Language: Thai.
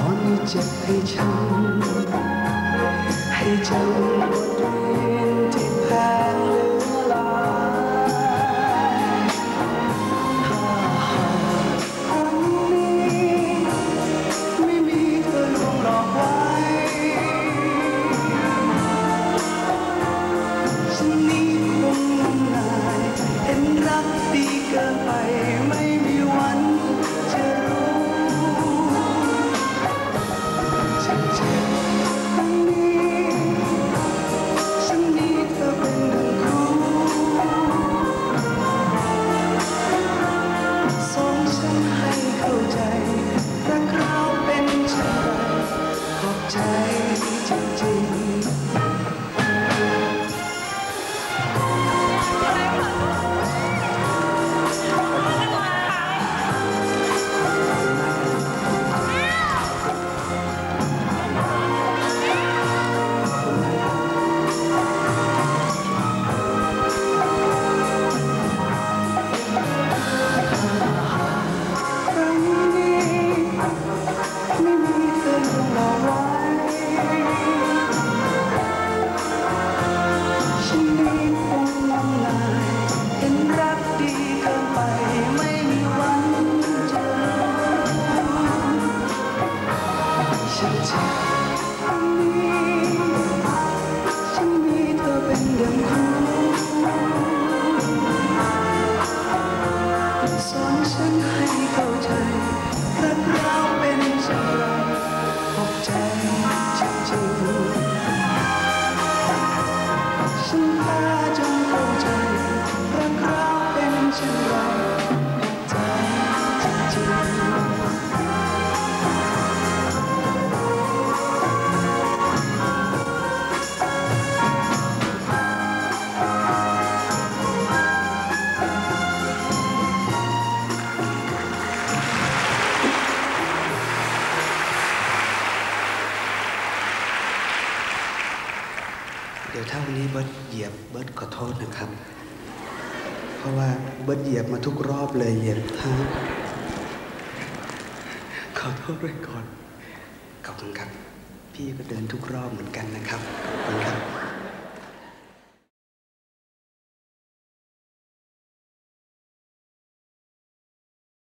อนให้เจ็บให้ช้ำให้จำบทเรียนที่แพ้ night. good night. ดี๋ยวถ้าวันนี้เบิร์ตเหยียบเบิร์ตขอโทษนะครับ เพราะว่าเบิร์ตเหยียบมาทุกรอบเลยเหยียบท้าขอโทษด้วยก่อนขอบคุณครับ พี่ก็เดินทุกรอบเหมือนกันนะครับขอบคุณครับ